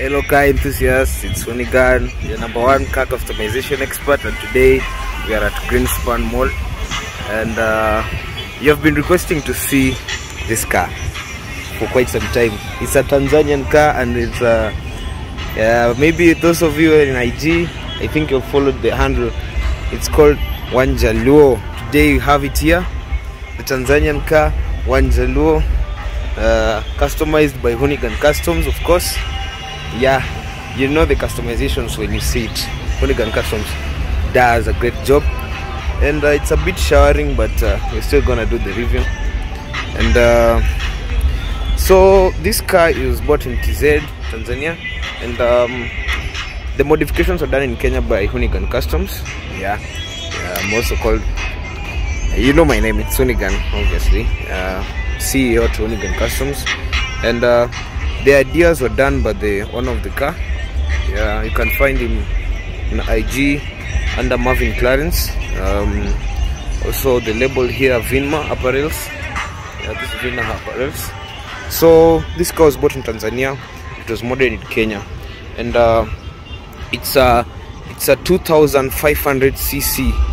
Hello car enthusiasts, it's Sonigan, your number one car customization expert and today we are at Greenspan Mall and uh, you have been requesting to see this car for quite some time. It's a Tanzanian car and it's uh, maybe those of you in IG, I think you've followed the handle. It's called Wanjaluo. Today you have it here, the Tanzanian car Wanjaluo, uh, customized by Hoonigan Customs of course. Yeah you know the customizations when you see it. Hoonigan Customs does a great job. And uh, it's a bit showering but uh, we're still gonna do the review. And uh, so this car is bought in TZ Tanzania. And um, the modifications are done in Kenya by Hoonigan Customs. Yeah, yeah I'm also called you know my name it's Hoonigan obviously. Uh, CEO to Hoonigan Customs. And uh, the ideas were done by the owner of the car. Yeah you can find him in ig under marvin clarence. Um, also the label here vinma apparels. Yeah this is vinma apparels. So this car was bought in tanzania. It was modeled in kenya. And uh, it's a it's a 2500 cc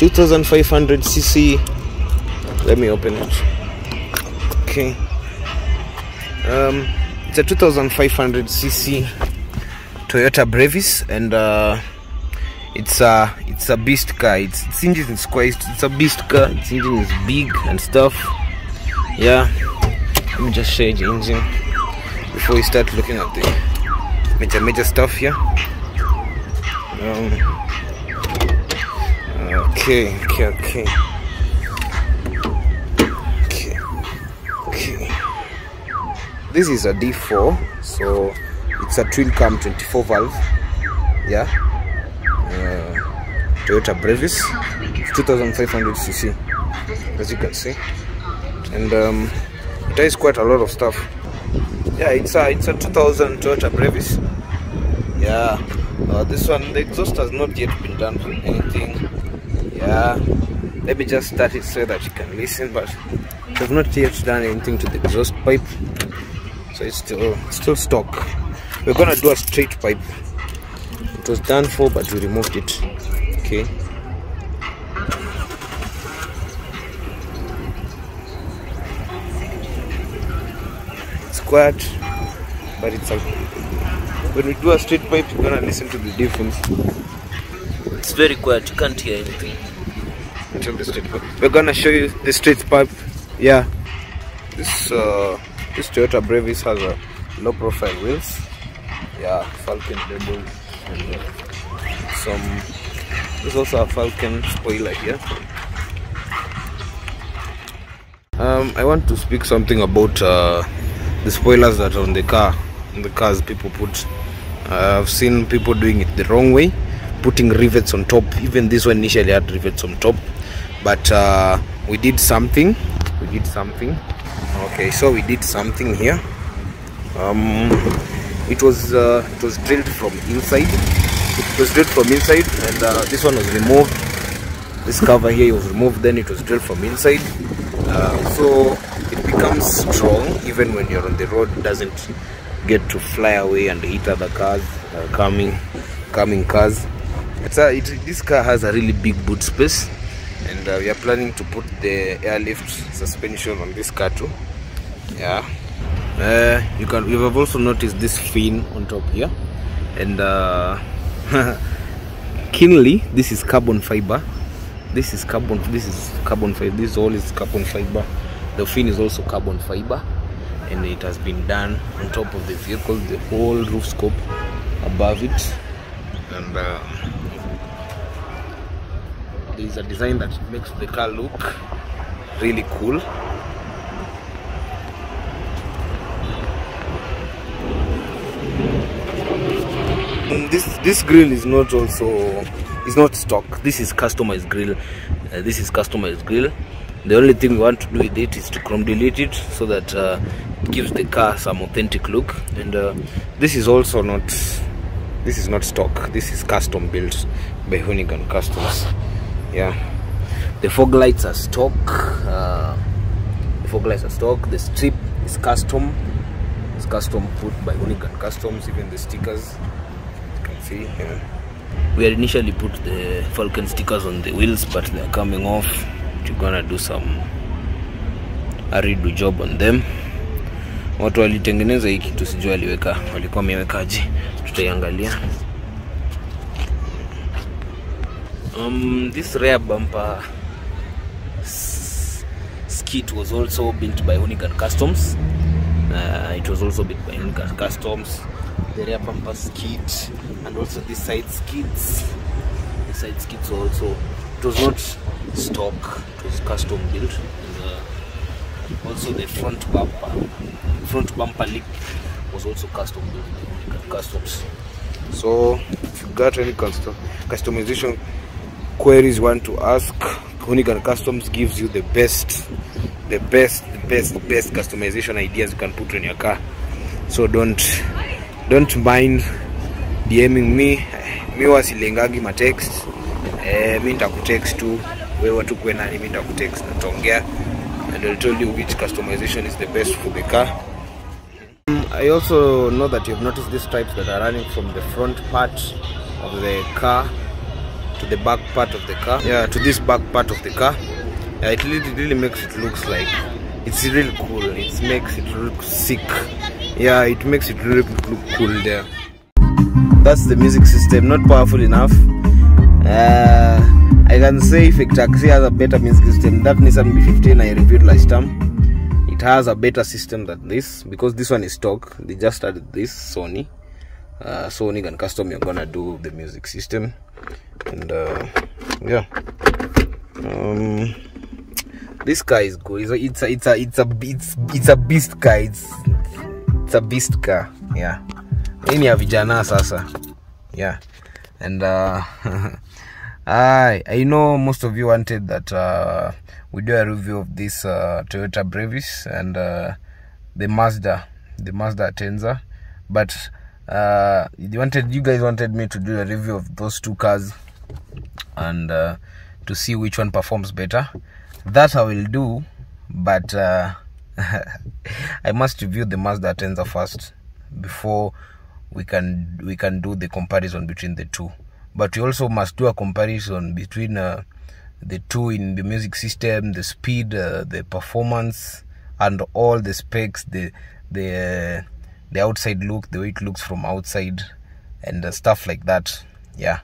2500 cc let me open it. Okay. Um, it's a 2500 cc Toyota Brevis and uh, it's a it's a beast car. It's, its engine is quite it's a beast car. Its engine is big and stuff. Yeah. Let me just show you the engine before we start looking at the major major stuff here. Um, okay okay okay. Okay okay. This is a d4 so it's a twin cam 24 valve. Yeah. Uh, toyota brevis 2500 cc as you can see. And um, it has quite a lot of stuff. Yeah it's a it's a 2000 toyota brevis. Yeah uh, this one the exhaust has not yet been done anything yeah. Let me just start it so that you can listen but has not yet done anything to the exhaust pipe so it's still still stock we're gonna do a straight pipe. It was done for but we removed it. Okay. Quiet but it's a when we do a straight pipe you're gonna listen to the difference. It's very quiet you can't hear anything the pipe we're gonna show you the straight pipe. Yeah. This uh this Toyota Brevis has a low profile wheels. Yeah Falcon label and uh, some there's also a Falcon spoiler here. Um, I want to speak something about uh, the spoilers that are on the car on the cars people put. Uh, I've seen people doing it the wrong way putting rivets on top. Even this one initially had rivets on top but uh, we did something. We did something. Okay so we did something here. Um it was uh, it was drilled from inside. It was drilled from inside and uh, this one was removed. This cover here was removed then it was drilled from inside. Uh, so it becomes strong even when you're on the road. It doesn't get to fly away and hit other cars uh, coming coming cars. It's a, it, this car has a really big boot space and uh, we are planning to put the airlift suspension on this car too. Yeah. Uh, you can you have also noticed this fin on top here. And uh, keenly this is carbon fiber. This is carbon this is carbon fiber. This all is carbon fiber. The fin is also carbon fiber. And it has been done on top of the vehicle the whole roof scope above it. And uh, is a design that makes the car look really cool. This this grill is not also it's not stock. This is customized grill. Uh, this is customized grill. The only thing we want to do with it is to chrome delete it so that uh, it gives the car some authentic look. And uh, this is also not this is not stock. This is custom built by Hoonigan Customs yeah. The fog lights are stock uh, the fog lights are stock the strip is custom. It's custom put by Unigan Customs even the stickers you can see yeah. we had initially put the Falcon stickers on the wheels but they're coming off. We're gonna do some a redo job on them. Watu walitengeneza hii kitu sijui waliweka walikuwa wamewekaje tutaiangalia um, this rear bumper skit was also built by Hoonigan Customs. Uh, it was also built by Hoonigan Customs. The rear bumper skit and also the side skits. The side skits were also it was not stock it was custom built. And, uh, also the front bumper front bumper lip was also custom built by Hoonigan Customs. So if you got any custom customization queries you want to ask Hunigan Customs gives you the best the best the best the best customization ideas you can put on your car. So don't don't mind DMing me. Mi wasilengagi matext eh, mi nitakutext tu. Wewe tu kwe nani mi na tongea. and I'll tell you which customization is the best for the car. I also know that you've noticed these stripes that are running from the front part of the car to the back part of the car. Yeah, to this back part of the car. Yeah, it really, really makes it looks like it's really cool. It makes it look sick. Yeah, it makes it really look cool there. That's the music system. Not powerful enough. Uh, I can say Effect Taxi has a better music system. That Nissan B15 I reviewed last time it has a better system than this because this one is stock they just added this sony uh, sony and custom you're gonna do the music system and uh, yeah. Um this car is good. It's a it's a it's a it's a, it's, it's a beast car it's, it's a beast car yeah. Hii ni ya vijana sasa. Yeah. And uh I I know most of you wanted that uh, we do a review of this uh, Toyota Brevis and uh, the Mazda, the Mazda Tenza, but uh, you wanted you guys wanted me to do a review of those two cars and uh, to see which one performs better. That I will do, but uh, I must review the Mazda Tenza first before we can we can do the comparison between the two but we also must do a comparison between uh, the two in the music system the speed uh, the performance and all the specs the the uh, the outside look the way it looks from outside and uh, stuff like that. Yeah.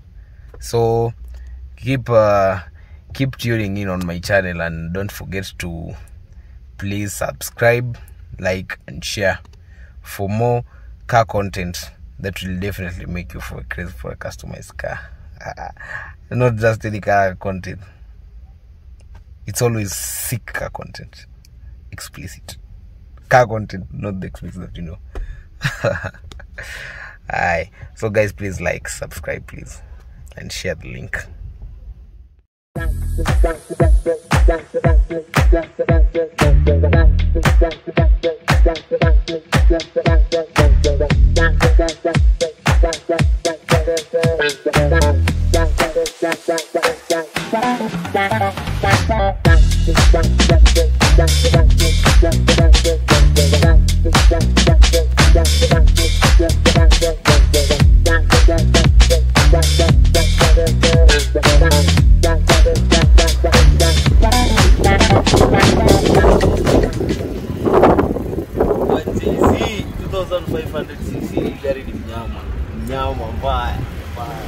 So keep uh, keep tuning in on my channel and don't forget to please subscribe like and share for more car content that will definitely make you for crazy for a customized car. Not just any car content. It's always sick car content. Explicit. Car content not the explicit that you know Hi, So guys, please like, subscribe, please, and share the link. 500cc, gari ni mnyama, mnyama mbaya mbaya.